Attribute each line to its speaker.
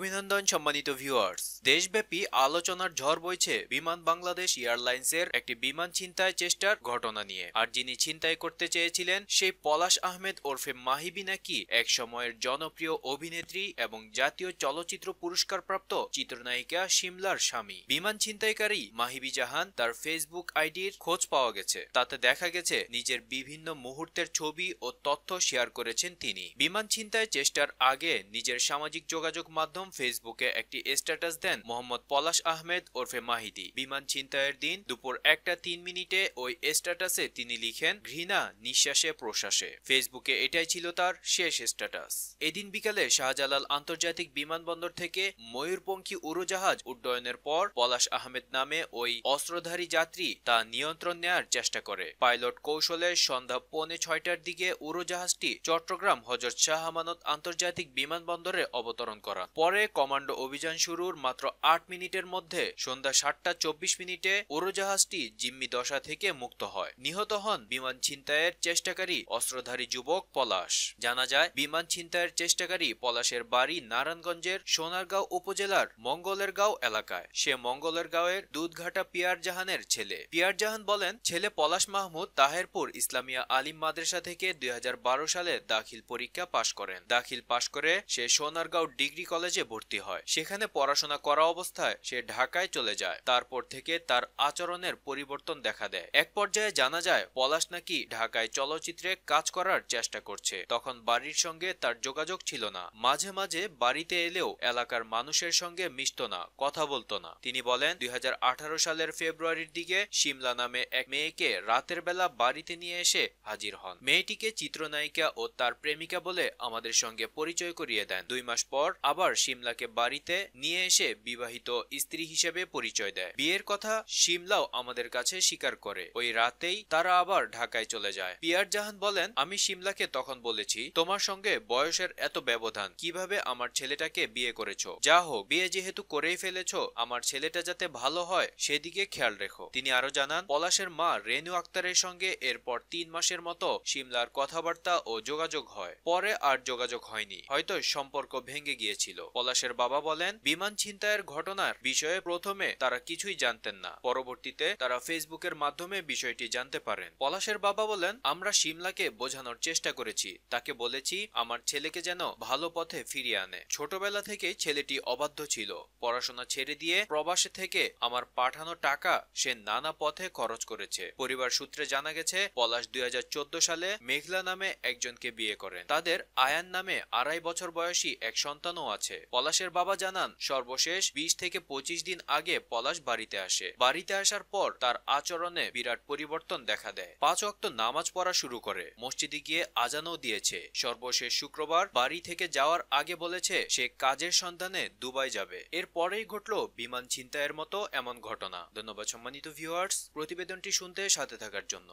Speaker 1: অভিনন্দন সম্মানিত ভিউয়ার্স দেশব্যাপী আলোচনার ঝড় বইছে বিমান বাংলাদেশ এয়ারলাইন্সের একটি বিমান ছিনতাই চেষ্টার ঘটনা নিয়ে। আর যিনি ছিনতাই করতে চেয়েছিলেন, সেই পলাশ আহমেদ ওরফে মাহিবি নাকি এক সময়ের জনপ্রিয় অভিনেত্রী এবং জাতীয় চলচ্চিত্র পুরস্কারপ্রাপ্ত চিত্রনায়িকা শিমলার স্বামী। বিমান ছিনতাইকারী মাহিবি জাহান তার ফেসবুক আইডির খোঁজ পাওয়া গেছে। তাতে দেখা গেছে, নিজের বিভিন্ন মুহূর্তের ছবি ও তথ্য শেয়ার করেছেন তিনি। বিমান ছিনতাই চেষ্টার আগে নিজের সামাজিক যোগাযোগ মাধ্যম ফেসবুকে একটি স্ট্যাটাস দেন। মোহাম্মদ পলাশ আহমেদ ওরফে মাহিদি বিমান ছিনতাইয়ের দিন দুপুর একটা তিন মিনিটে ওই স্ট্যাটাসে তিনি লিখেন, ঘৃণা, নিঃশ্বাসে, প্রশ্বাসে। ফেসবুকে এটাই ছিল তার শেষ স্ট্যাটাস। এদিন বিকালে শাহজালাল আন্তর্জাতিক বিমানবন্দর থেকে ময়ূরপঙ্খী উড়োজাহাজ উড্ডয়নের পর পলাশ আহমেদ নামে ওই অস্ত্রধারী যাত্রী তা নিয়ন্ত্রণ নেয়ার চেষ্টা করে। পাইলট কৌশলে সন্ধ্যা পৌনে ছয়টার দিকে উড়োজাহাজটি চট্টগ্রাম হজরত শাহ আমানত আন্তর্জাতিক বিমানবন্দরে অবতরণ করা। পরে কমান্ডো অভিযান শুরুর মাত্র আট মিনিটের মধ্যে সন্ধ্যা সাতটা চব্বিশ মিনিটে উড়োজাহাজটি জিম্মি দশা থেকে মুক্ত হয়। নিহত হন বিমান ছিনতাইয়ের চেষ্টাকারী অস্ত্রধারী যুবক পলাশ। জানা যায়, বিমান ছিনতাইয়ের চেষ্টাকারী পলাশের বাড়ি নারায়ণগঞ্জের সোনারগাঁও উপজেলার মঙ্গলের গাঁও এলাকায়। সে মঙ্গলের গাঁওয়ের দুধঘাটা পিয়ার জাহানের ছেলে। পিয়ার জাহান বলেন, ছেলে পলাশ মাহমুদ তাহেরপুর ইসলামিয়া আলিম মাদ্রাসা থেকে দুই হাজার বারো সালে দাখিল পরীক্ষা পাশ করেন। দাখিল পাশ করে সে সোনারগাঁও ডিগ্রি কলেজে ভর্তি হয়। সেখানে পড়াশোনা করা অবস্থায় সে ঢাকায় চলে যায়। তারপর থেকে তার আচরণের পরিবর্তন দেখা দেয়। এক পর্যায়ে জানা যায়, পলাশ নাকি ঢাকায় চলচ্চিত্রে কাজ করার চেষ্টা করছে। তখন বাড়ির সঙ্গে তার যোগাযোগ ছিল না। মাঝে মাঝে বাড়িতে এলেও এলাকার মানুষের সঙ্গে মিশত না, কথা বলতো না। তিনি বলেন, দুই হাজার আঠারো সালের ফেব্রুয়ারির দিকে শিমলা নামে এক মেয়েকে রাতের বেলা বাড়িতে নিয়ে এসে হাজির হন। মেয়েটিকে চিত্রনায়িকা ও তার প্রেমিকা বলে আমাদের সঙ্গে পরিচয় করিয়ে দেন। দুই মাস পর আবার শিমলাকে বাড়িতে নিয়ে এসে বিবাহিত স্ত্রী হিসেবে পরিচয় দেয়। বিয়ের কথা শিমলাও আমাদের কাছে স্বীকার করে। ওই রাতেই তারা আবার ঢাকায় চলে যায়। পিয়ার জাহান বলেন, আমি শিমলাকে তখন বলেছি, তোমার সঙ্গে বয়সের এত ব্যবধান, কীভাবে আমার ছেলেটাকে বিয়ে করেছ? যা হোক, বিয়ে যেহেতু করেই ফেলেছ, আমার ছেলেটা যাতে ভালো হয়, সেদিকে খেয়াল রেখো। তিনি আরও জানান, পলাশের মা রেনু আক্তারের সঙ্গে এরপর তিন মাসের মতো শিমলার কথাবার্তা ও যোগাযোগ হয়। পরে আর যোগাযোগ হয়নি, হয়তো সম্পর্ক ভেঙে গিয়েছিল। পলাশের বাবা বলেন, বিমান ছিনতাইয়ের ঘটনার বিষয়ে প্রথমে তারা কিছুই জানতেন না। পরবর্তীতে তারা ফেসবুকের মাধ্যমে বিষয়টি জানতে পারেন। পলাশের বাবা বলেন, আমরা শিমলাকে বোঝানোর চেষ্টা করেছি। তাকে বলেছি, আমার ছেলেকে যেন ভালো পথে ফিরিয়ে আনে। ছোটবেলা থেকেই ছেলেটি অবাধ্য ছিল। পড়াশোনা ছেড়ে দিয়ে প্রবাসে থেকে আমার পাঠানো টাকা সে নানা পথে খরচ করেছে। পরিবার সূত্রে জানা গেছে, পলাশ দুই হাজার চোদ্দ সালে মেঘলা নামে একজনকে বিয়ে করেন। তাদের আয়ান নামে আড়াই বছর বয়সী এক সন্তানও আছে। পলাশের বাবা জানান, সর্বশেষ বিশ থেকে পঁচিশ দিন আগে পলাশ বাড়িতে আসে। বাড়িতে আসার পর তার আচরণে বিরাট পরিবর্তন দেখা দেয়। পাঁচ অক্ত নামাজ পড়া শুরু করে। মসজিদে গিয়ে আজানও দিয়েছে। সর্বশেষ শুক্রবার বাড়ি থেকে যাওয়ার আগে বলেছে, সে কাজের সন্ধানে দুবাই যাবে। এর পরেই ঘটল বিমান ছিনতাইয়ের মতো এমন ঘটনা। ধন্যবাদ সম্মানিত ভিউয়ার্স প্রতিবেদনটি শুনতে সাথে থাকার জন্য।